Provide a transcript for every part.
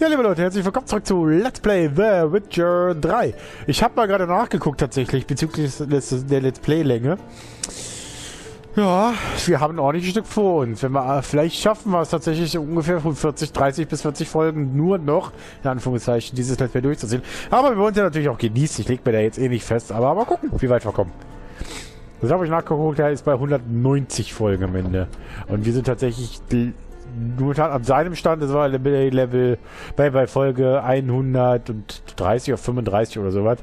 Ja, liebe Leute, herzlich willkommen zurück zu Let's Play The Witcher 3. Ich habe mal gerade nachgeguckt tatsächlich bezüglich der Let's Play-Länge. Ja, wir haben ein ordentliches Stück vor uns. Wenn wir, vielleicht schaffen wir es tatsächlich ungefähr von 40, 30 bis 40 Folgen nur noch, in Anführungszeichen, dieses Let's Play durchzuziehen. Aber wir wollen es ja natürlich auch genießen. Ich lege mir da jetzt eh nicht fest, aber mal gucken, wie weit wir kommen. Das habe ich nachgeguckt, er ist bei 190 Folgen am Ende. Und wir sind tatsächlich momentan an seinem Stand, das war Level bei, bei Folge 130 auf 35 oder sowas,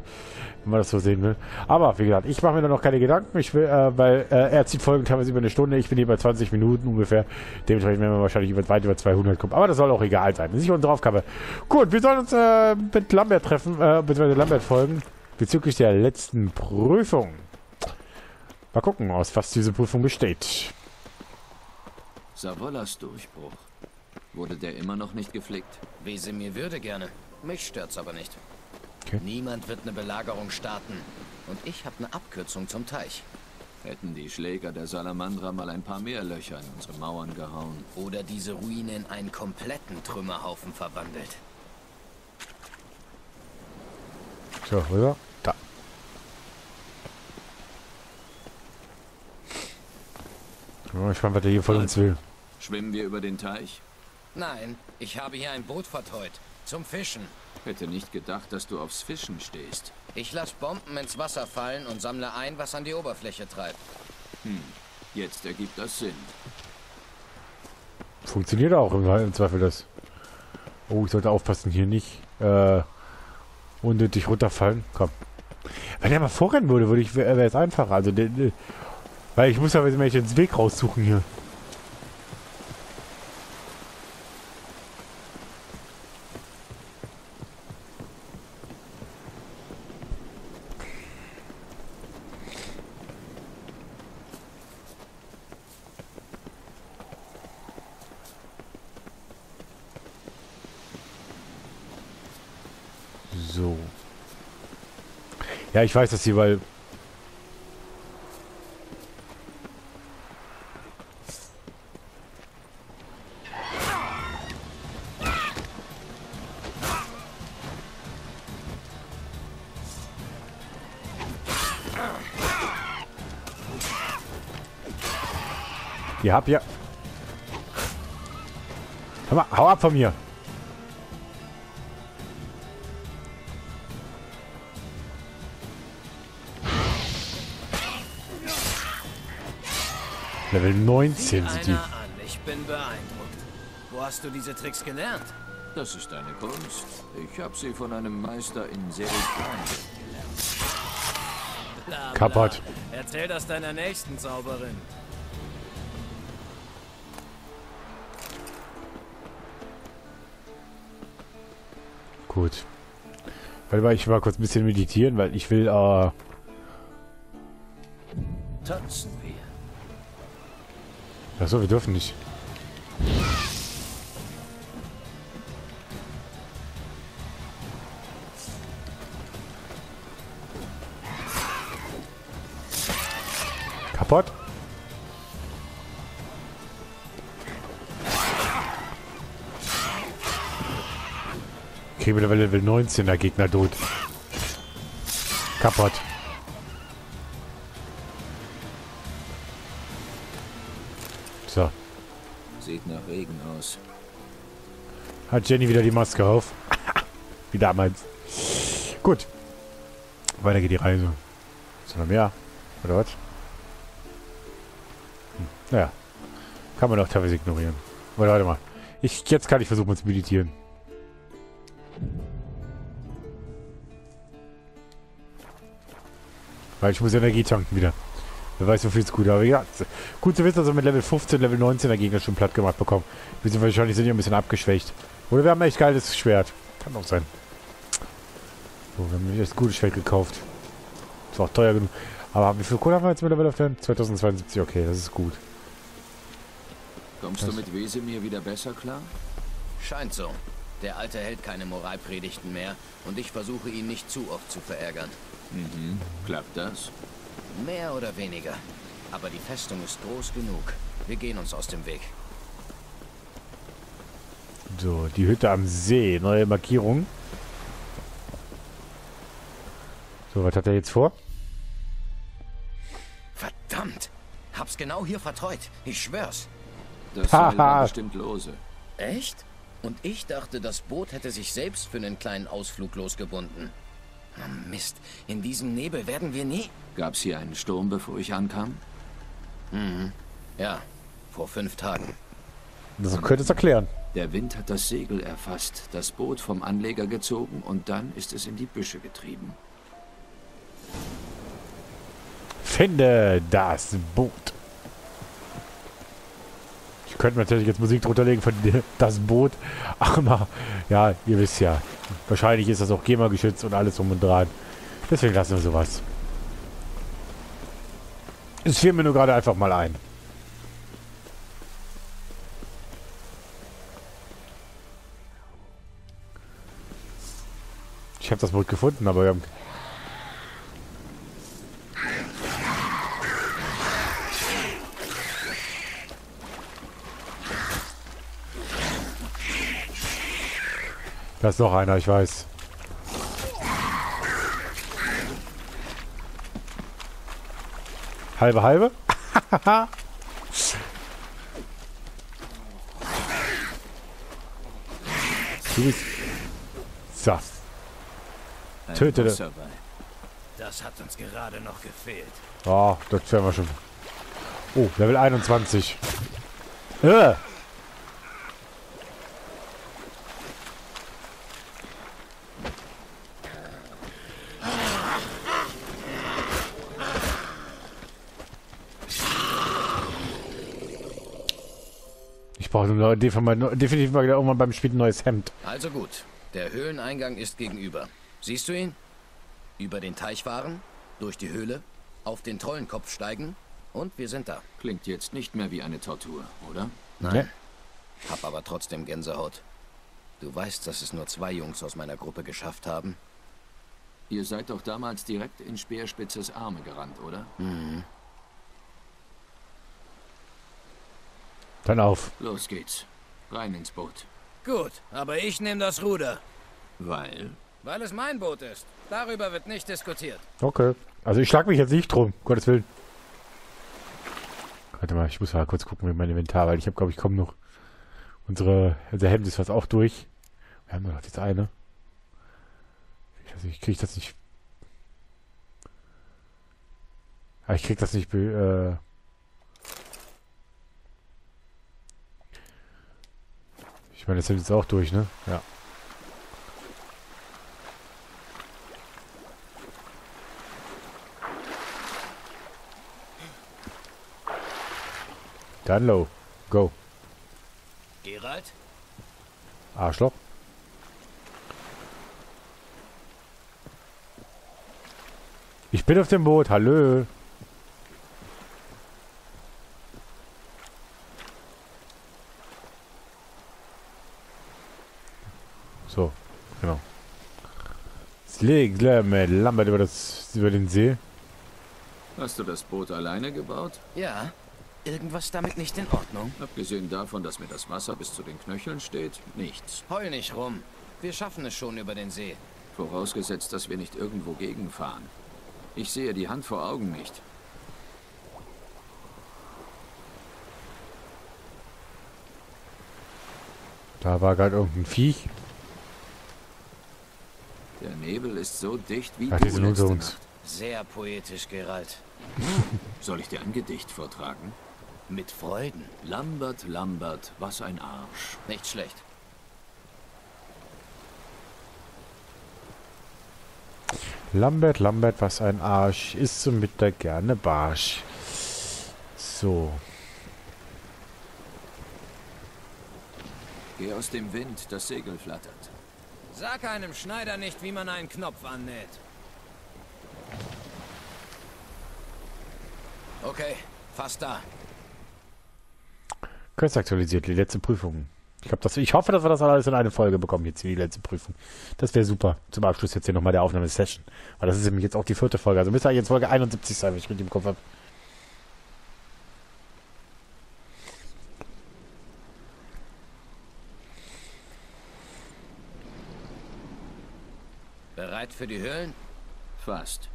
wenn man das so sehen will. Aber wie gesagt, ich mache mir da noch keine Gedanken, ich will, äh, weil äh, er zieht Folgen teilweise über eine Stunde, ich bin hier bei 20 Minuten ungefähr, dementsprechend werden wir wahrscheinlich über, weit über 200 kommen. Aber das soll auch egal sein, das ist nicht unsere Aufgabe. Gut, wir sollen uns äh, mit Lambert treffen, äh, beziehungsweise Lambert folgen, bezüglich der letzten Prüfung. Mal gucken, aus was diese Prüfung besteht. Savollas Durchbruch. Wurde der immer noch nicht geflickt? Wie sie mir würde gerne. Mich stört's aber nicht. Okay. Niemand wird eine Belagerung starten. Und ich habe eine Abkürzung zum Teich. Hätten die Schläger der Salamandra mal ein paar mehr Löcher in unsere Mauern gehauen. Oder diese Ruine in einen kompletten Trümmerhaufen verwandelt. So, rüber. Da. Ich fand, was der hier von uns will. Schwimmen wir über den Teich? Nein, ich habe hier ein Boot verteut. Zum Fischen. Hätte nicht gedacht, dass du aufs Fischen stehst. Ich lasse Bomben ins Wasser fallen und sammle ein, was an die Oberfläche treibt. Hm, jetzt ergibt das Sinn. Funktioniert auch im, im Zweifel das. Oh, ich sollte aufpassen, hier nicht äh, unnötig runterfallen. Komm. Wenn er mal vorrennen würde, würde ich wäre es einfacher. Also, weil ich muss ja jetzt ins Weg raussuchen hier. So. Ja, ich weiß das hier, weil... Ihr habt ja... Hör mal, hau ab von mir! Level 19 sind die. An. Ich bin beeindruckt. Wo hast du diese Tricks gelernt? Das ist eine Kunst. Ich habe sie von einem Meister in Seriklan gelernt. Kappert. Erzähl das deiner nächsten Zauberin. Gut. Warte mal, ich mal kurz ein bisschen meditieren, weil ich will, äh... Tanzen wir. Achso, wir dürfen nicht. Kaputt? Okay, mittlerweile Level 19 der Gegner tot. Kaputt. Nach Regen aus. Hat Jenny wieder die Maske auf. Wie damals. Gut. Weiter geht die Reise. Ist noch mehr? Oder was? Hm. Naja. Kann man doch teilweise ignorieren. Warte, warte mal. Ich, jetzt kann ich versuchen zu meditieren. Weil ich muss Energie tanken wieder. Wer weiß, wofür es gut Aber ja, gut zu wissen, dass wir mit Level 15, Level 19 der Gegner schon platt gemacht bekommen. Wir sind wahrscheinlich sind die ein bisschen abgeschwächt. Oder wir haben echt geiles Schwert. Kann auch sein. So, wir haben echt gutes Schwert gekauft. Ist auch teuer genug. Aber wie viel Kohle haben wir jetzt mittlerweile auf der 2072, okay, das ist gut. Kommst das du mit Wesemir wieder besser klar? Scheint so. Der Alte hält keine Moralpredigten mehr und ich versuche ihn nicht zu oft zu verärgern. Mhm. Klappt das? Mehr oder weniger. Aber die Festung ist groß genug. Wir gehen uns aus dem Weg. So, die Hütte am See. Neue Markierung. So, was hat er jetzt vor? Verdammt! Hab's genau hier vertreut. Ich schwör's. Das Seil war bestimmt lose. Echt? Und ich dachte, das Boot hätte sich selbst für einen kleinen Ausflug losgebunden. Oh Mist, in diesem Nebel werden wir nie... Gab's hier einen Sturm, bevor ich ankam? Mhm. Ja, vor fünf Tagen. Das könnte es erklären. Der Wind hat das Segel erfasst, das Boot vom Anleger gezogen und dann ist es in die Büsche getrieben. Finde das Boot. Ich könnte natürlich jetzt Musik drunter legen von das Boot. Aber ja, ihr wisst ja. Wahrscheinlich ist das auch GEMA geschützt und alles um und dran. Deswegen lassen wir sowas. Es fiel mir nur gerade einfach mal ein. Ich habe das Boot gefunden, aber wir haben... Da ist noch einer, ich weiß. Halbe, halbe? du bist... So. Töte das. Das hat uns gerade noch gefehlt. Oh, das wären wir schon. Oh, Level 21. Äh. Brauche definitiv mal irgendwann beim Spiel ein neues Hemd. Also gut. Der Höhleneingang ist gegenüber. Siehst du ihn? Über den Teich fahren, durch die Höhle, auf den Trollenkopf steigen und wir sind da. Klingt jetzt nicht mehr wie eine Tortur, oder? Nein. Nee. Hab aber trotzdem Gänsehaut. Du weißt, dass es nur zwei Jungs aus meiner Gruppe geschafft haben? Ihr seid doch damals direkt in Speerspitzes Arme gerannt, oder? Mhm. Dann auf. Los geht's. Rein ins Boot. Gut, aber ich nehme das Ruder. Weil? Weil es mein Boot ist. Darüber wird nicht diskutiert. Okay. Also ich schlag mich jetzt nicht drum, Gottes Willen. Warte mal, ich muss mal kurz gucken mit meinem Inventar, weil ich habe, glaube ich, kaum noch unsere, unser Hemd ist fast auch durch. Wir haben noch jetzt eine. Ich, kriege das nicht. Ah, ich krieg das nicht. Äh ich meine, das Hemd ist auch durch, ne? Ja. Dann low. Go. Gerald? Arschloch. Ich bin auf dem Boot. Hallo. So, genau. Slick, Lambert über, das, über den See. Hast du das Boot alleine gebaut? Ja irgendwas damit nicht in Ordnung? Abgesehen davon, dass mir das Wasser bis zu den Knöcheln steht, nichts. Heul nicht rum. Wir schaffen es schon über den See. Vorausgesetzt, dass wir nicht irgendwo gegenfahren. Ich sehe die Hand vor Augen nicht. Da war gerade irgendein Viech. Der Nebel ist so dicht wie Ach, die sind unter uns. Nacht. Sehr poetisch, Gerald. Soll ich dir ein Gedicht vortragen? Mit Freuden. Lambert, Lambert, was ein Arsch. Nicht schlecht. Lambert, Lambert, was ein Arsch. Ist so mit der gerne Barsch. So. Geh aus dem Wind, das Segel flattert. Sag einem Schneider nicht, wie man einen Knopf annäht. Okay, fast da. Quest aktualisiert, die letzte Prüfung. Ich, glaub, das, ich hoffe, dass wir das alles in eine Folge bekommen, jetzt die letzte Prüfung. Das wäre super. Zum Abschluss jetzt hier nochmal der Aufnahmesession. Weil das ist nämlich jetzt auch die vierte Folge. Also müsste eigentlich jetzt Folge 71 sein, wenn ich mit dem Kopf habe. Für die Höhlen? Fast.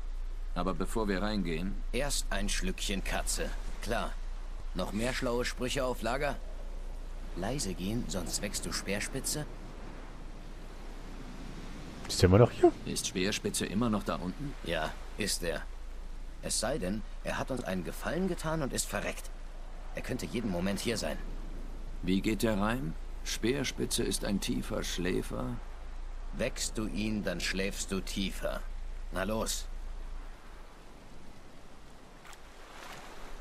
Aber bevor wir reingehen, Erst ein Schlückchen Katze. Klar. Noch mehr schlaue Sprüche auf Lager? Leise gehen, sonst wächst du Speerspitze? Ist der immer noch hier? ist Speerspitze immer noch da unten? Ja, ist er. Es sei denn, er hat uns einen Gefallen getan und ist verreckt. Er könnte jeden Moment hier sein. Wie geht der Reim? Speerspitze ist ein tiefer Schläfer. Wächst du ihn, dann schläfst du tiefer. Na los.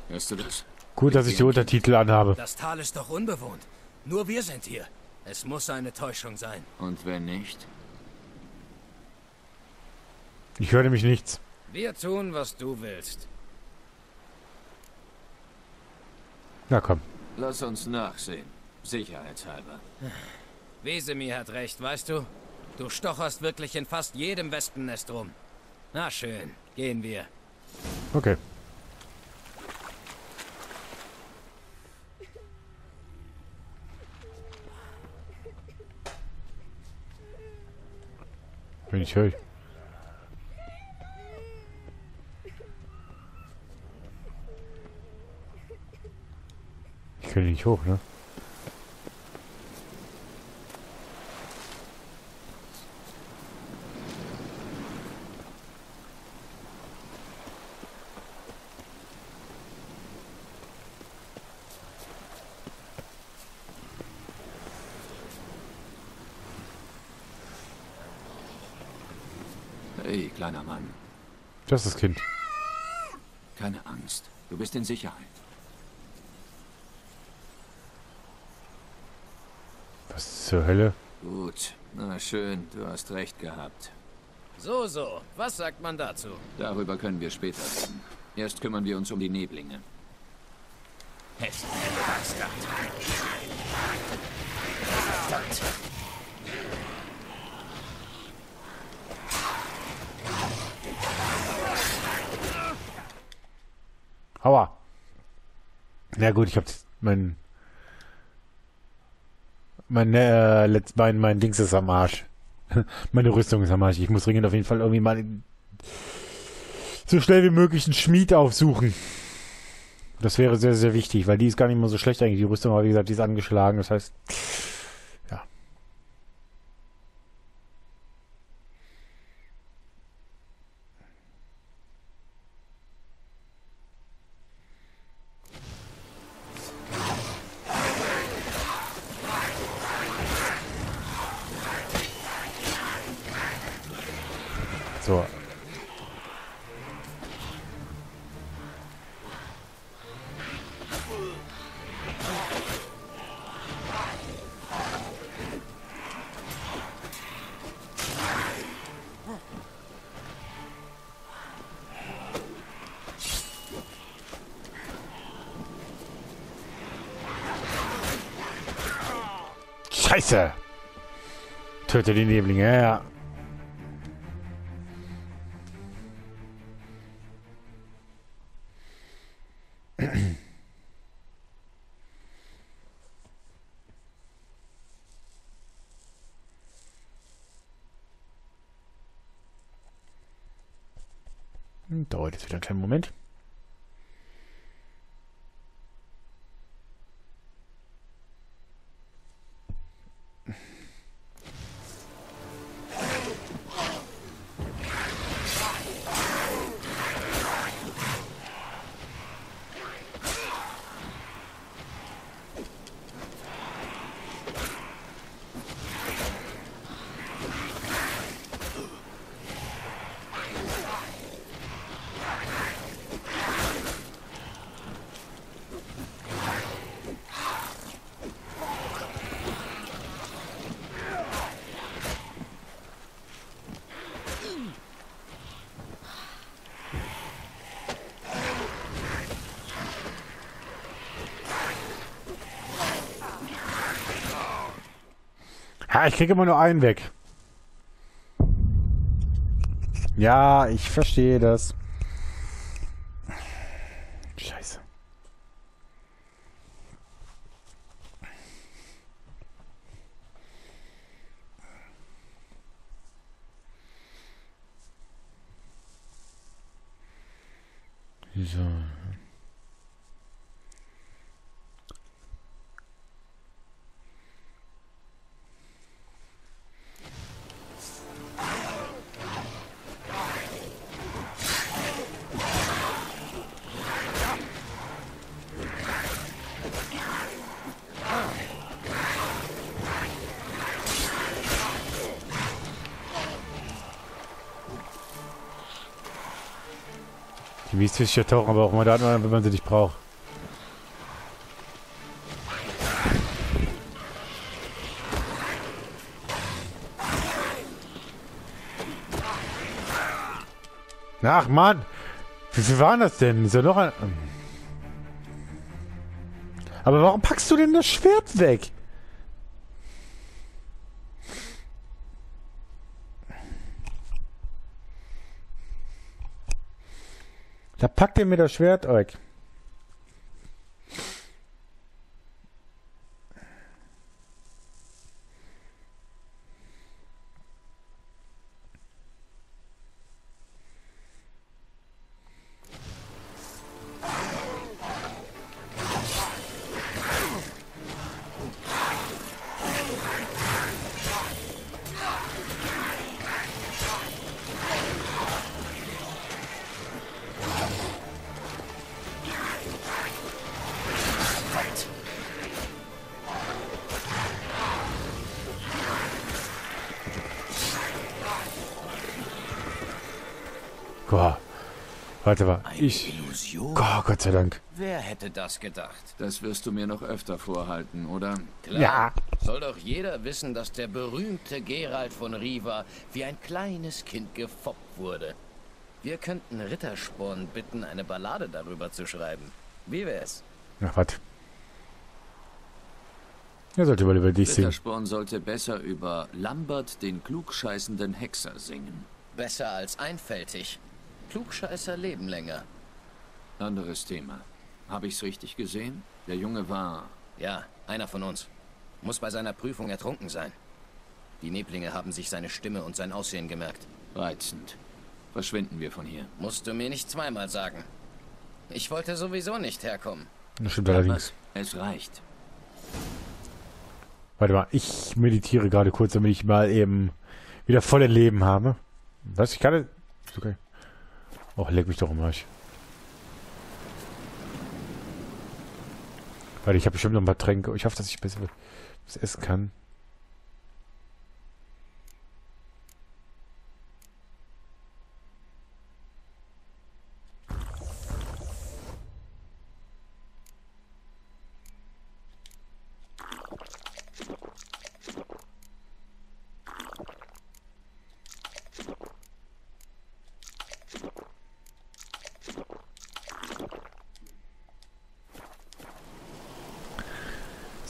Hörst du das? Gut, dass ich die Untertitel anhabe. Das Tal ist doch unbewohnt. Nur wir sind hier. Es muss eine Täuschung sein. Und wenn nicht? Ich höre nämlich nichts. Wir tun, was du willst. Na komm. Lass uns nachsehen. Sicherheitshalber. Wesemir hat recht, weißt du? Du stocherst wirklich in fast jedem Wespennest rum. Na schön, gehen wir. Okay. Wenn ich höre. Ich kann nicht hoch, ne? Kleiner Mann. Das ist das Kind. Keine Angst. Du bist in Sicherheit. Was zur Hölle? Gut. Na schön, du hast recht gehabt. So, so. Was sagt man dazu? Darüber können wir später reden. Erst kümmern wir uns um die Neblinge. Hässliche Bastard. Aua. Na gut, ich hab mein mein äh, letzt, mein mein Dings ist am Arsch. Meine Rüstung ist am Arsch. Ich muss dringend auf jeden Fall irgendwie mal so schnell wie möglich einen Schmied aufsuchen. Das wäre sehr, sehr wichtig, weil die ist gar nicht mehr so schlecht eigentlich, die Rüstung, aber wie gesagt, die ist angeschlagen. Das heißt, Scheiße! Töte die Neblinge, ja, Dauert jetzt wieder einen kleinen Moment. Ich kriege immer nur einen weg. Ja, ich verstehe das. Miesfische tauchen aber auch mal da an, wenn man sie nicht braucht. Ach Mann! Wie viel waren das denn? Ist ja noch ein... Aber warum packst du denn das Schwert weg? Da packt ihr mir das Schwert weg. Warte mal. Ich. Illusion? Oh, Gott sei Dank. Wer hätte das gedacht? Das wirst du mir noch öfter vorhalten, oder? Klar. Ja. Soll doch jeder wissen, dass der berühmte Gerald von Riva wie ein kleines Kind gefoppt wurde. Wir könnten Rittersporn bitten, eine Ballade darüber zu schreiben. Wie wär's? Ach, was? Er sollte mal über dich singen. Rittersporn sollte besser über Lambert, den klugscheißenden Hexer, singen. Besser als einfältig. Klugscheißer leben länger. Anderes Thema. Habe ich's richtig gesehen? Der Junge war... Ja, einer von uns. Muss bei seiner Prüfung ertrunken sein. Die Neblinge haben sich seine Stimme und sein Aussehen gemerkt. reizend. Verschwinden wir von hier. Musst du mir nicht zweimal sagen. Ich wollte sowieso nicht herkommen. Das stimmt allerdings. Es reicht. Warte mal, ich meditiere gerade kurz, damit ich mal eben wieder voll Leben habe. Was? Ich kann... Ist Okay. Oh, leck mich doch im Arsch. Warte, ich habe bestimmt noch ein paar Tränke. Ich hoffe, dass ich besser was essen kann.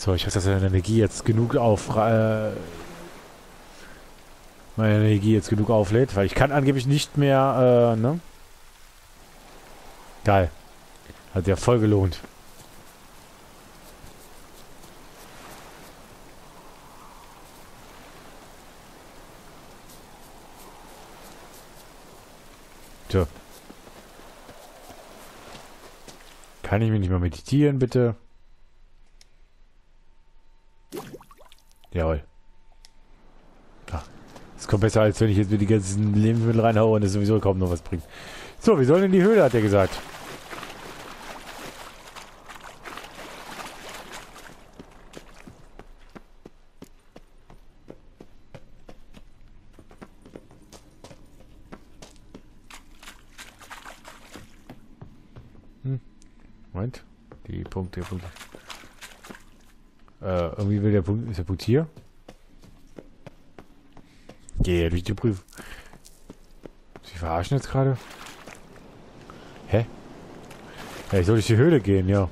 So, ich hoffe, dass meine Energie jetzt genug auf... Äh, meine Energie jetzt genug auflädt, weil ich kann angeblich nicht mehr, äh, ne? Geil. Hat ja voll gelohnt. So. Kann ich mich nicht mal meditieren, bitte? Jawohl. Das kommt besser, als wenn ich jetzt mir die ganzen Lebensmittel reinhaue und es sowieso kaum noch was bringt. So, wir sollen in die Höhle, hat er gesagt. Hm. Moment. Die Punkte, Punkte. Äh, irgendwie will der Punkt hier? Gehe durch die Prüfung. Sie verarschen jetzt gerade? Hä? Ja, ich soll durch die Höhle gehen, ja.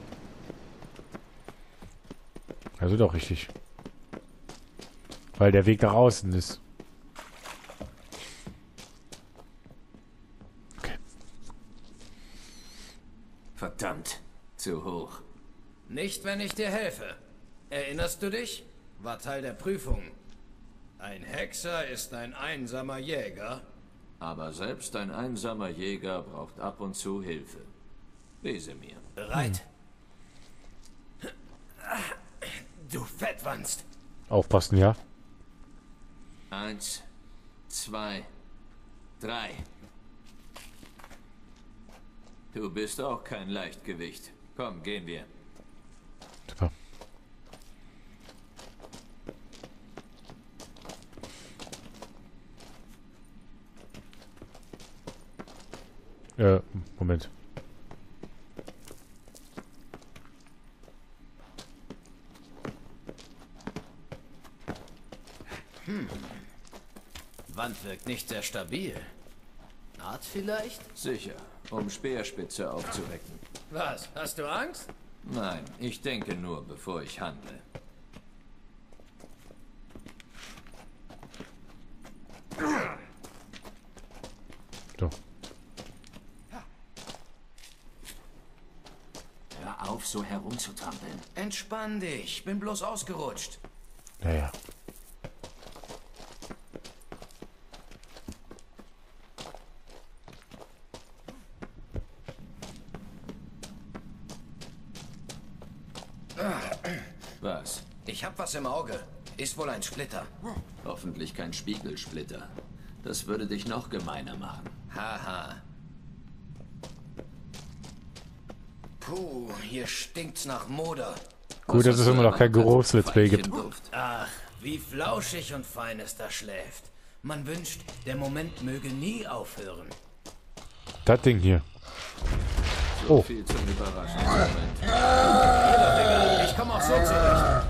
Also doch richtig. Weil der Weg nach außen ist. Verdammt. Zu hoch. Nicht, wenn ich dir helfe. Erinnerst du dich? War Teil der Prüfung. Ein Hexer ist ein einsamer Jäger. Aber selbst ein einsamer Jäger braucht ab und zu Hilfe. Wesemir. Bereit? Du Fettwanst. Aufpassen, ja. Eins, zwei, drei. Du bist auch kein Leichtgewicht. Komm, gehen wir. Super. Äh, Moment. Wand wirkt nicht sehr stabil. Art vielleicht? Sicher, um Speerspitze aufzuwecken. Was? Hast du Angst? Nein, ich denke nur, bevor ich handle. So. Hör auf, so herumzutrampeln. Entspann dich. Bin bloß ausgerutscht. Naja. Was? Ich hab was im Auge. Ist wohl ein Splitter. Hoffentlich kein Spiegelsplitter. Das würde dich noch gemeiner machen. Haha. Puh, hier stinkt's nach Moder. Gut, dass es immer noch kein erwartet? Geruchslitzbill gibt. Ach, wie flauschig und fein es da schläft. Man wünscht, der Moment möge nie aufhören. Das Ding hier. So Oh. viel zum Überraschungsmoment. Ich komme auch so zurecht.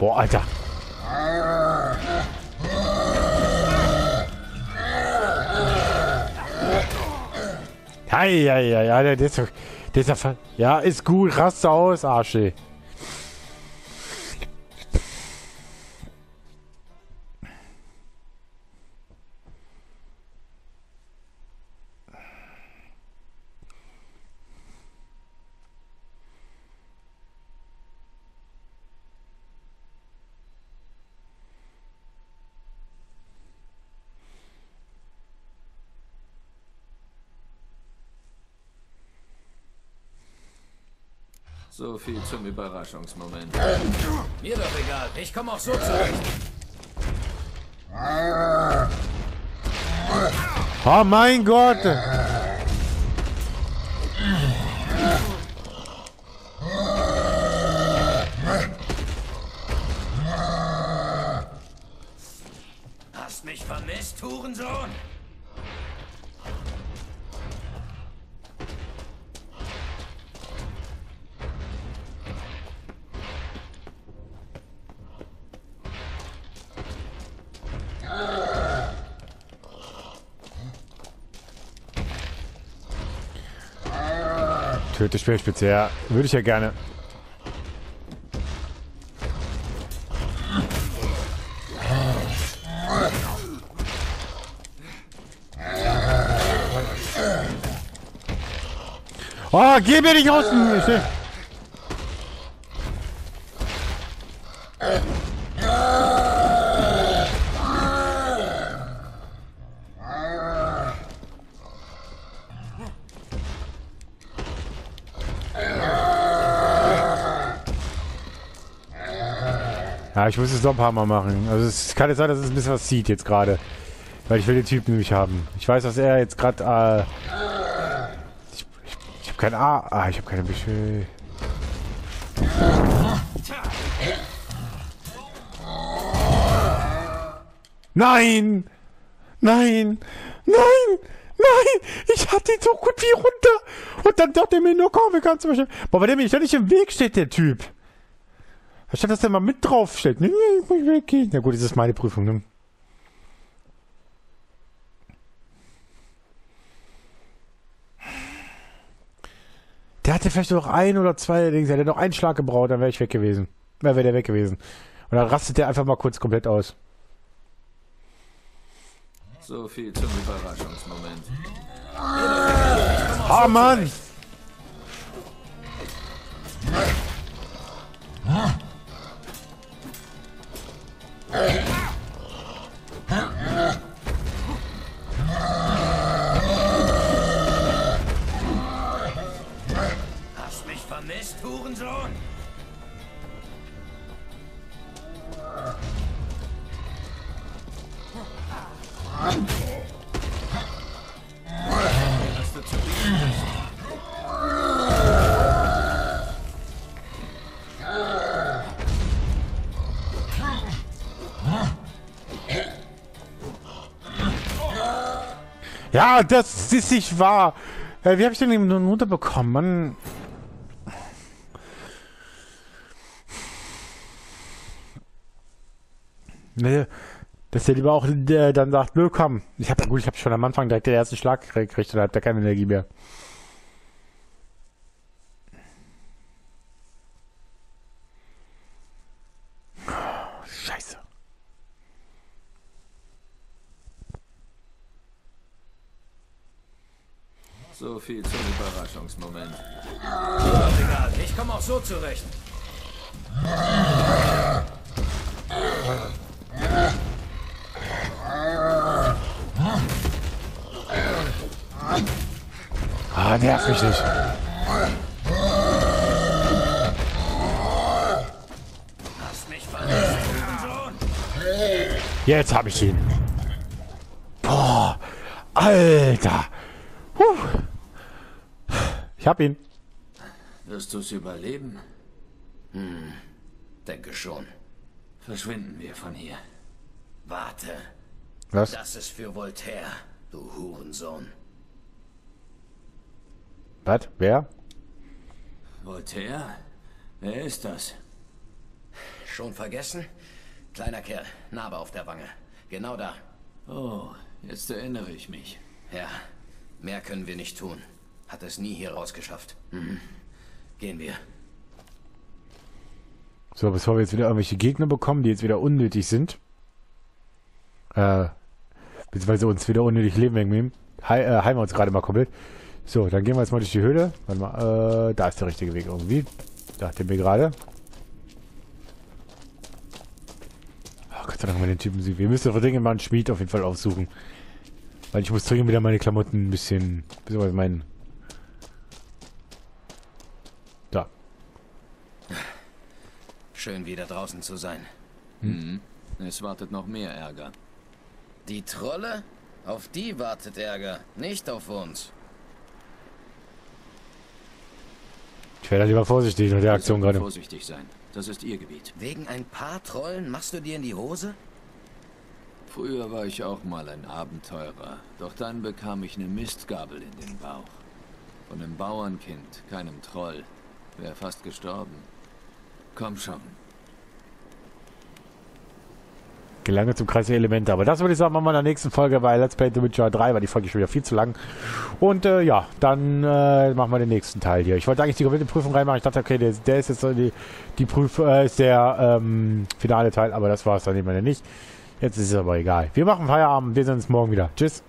Boah, Alter. Ja, ja, ja, ja, der ist doch, der ist ver- ja, ist gut, raste aus, Arsche. So viel zum Überraschungsmoment. Mir doch egal. Ich komme auch so zurecht. Oh mein Gott. Töte Speerspitze, ja. Würde ich ja gerne. Oh, geh mir nicht aus dem... Ich ich muss es noch ein paar Mal machen. Also es kann jetzt sein, dass es ein bisschen was zieht jetzt gerade. Weil ich will den Typen nämlich haben. Ich weiß, dass er jetzt gerade... Äh, ich ich, ich habe kein A... Ah, ich habe keine Büsche... Nein! Nein! Nein! Nein! Ich hatte ihn so gut wie runter! Und dann dachte er mir nur, komm, wir können zum Beispiel... Boah, weil der mir ständig im Weg steht, der Typ. Anstatt dass der mal mit drauf steht. Nee, ich muss weggehen. Na gut, das ist meine Prüfung, ne? Der hatte vielleicht noch ein oder zwei Dings. Er hätte noch einen Schlag gebraucht, dann wäre ich weg gewesen. Dann wäre der weg gewesen. Und dann rastet der einfach mal kurz komplett aus. So viel zum Überraschungsmoment. Oh Mann! Hast Ja, das ist nicht wahr. Äh, wie habe ich denn eben nur runterbekommen? Mann. Nee, dass der lieber auch äh, dann sagt, nö, komm. Ich habe gut, ich habe schon am Anfang direkt den ersten Schlag gekriegt und hab da keine Energie mehr. Scheiße. So viel zum Überraschungsmoment. Egal, ich komme auch so zurecht. Ah, nerv mich nicht. Jetzt habe ich ihn. Boah, Alter. Ich hab ihn. Wirst du es überleben? Denke schon. Verschwinden wir von hier. Warte. Was? Das ist für Voltaire, du Hurensohn. Was? Wer? Voltaire? Wer ist das? Schon vergessen? Kleiner Kerl, Narbe auf der Wange. Genau da. Oh, jetzt erinnere ich mich. Ja, mehr können wir nicht tun. Hat es nie hier rausgeschafft. Mhm. Gehen wir. So, bevor wir jetzt wieder irgendwelche Gegner bekommen, die jetzt wieder unnötig sind. Äh, beziehungsweise uns wieder unnötig Leben wegnehmen. Hei, äh, heilen wir uns gerade mal komplett. So, dann gehen wir jetzt mal durch die Höhle. Warte mal, äh, da ist der richtige Weg irgendwie. Dachte mir gerade. Oh Gott sei Dank haben wir den Typen sieht. Wir müssen vor Dingen mal einen Schmied auf jeden Fall aufsuchen. Weil ich muss dringend wieder meine Klamotten ein bisschen, beziehungsweise meinen. Schön wieder draußen zu sein. Es wartet noch mehr Ärger. Die Trolle? Auf die wartet Ärger, nicht auf uns. Ich wäre da lieber vorsichtig mit der Aktion gerade. vorsichtig sein. Das ist ihr Gebiet. Wegen ein paar Trollen machst du dir in die Hose? Früher war ich auch mal ein Abenteurer. Doch dann bekam ich eine Mistgabel in den Bauch. Von einem Bauernkind, keinem Troll. Wäre fast gestorben. Komm schon. Gelange zum Kreis der Elemente. Aber das würde ich sagen, machen wir in der nächsten Folge bei Let's Play The Witcher 3, weil die Folge ist schon wieder viel zu lang. Und äh, ja, dann äh, machen wir den nächsten Teil hier. Ich wollte eigentlich die komplette Prüfung reinmachen. Ich dachte, okay, der, der ist jetzt die, die Prüf äh, ist der ähm, finale Teil, aber das war es dann immer nicht. Jetzt ist es aber egal. Wir machen Feierabend. Wir sehen uns morgen wieder. Tschüss.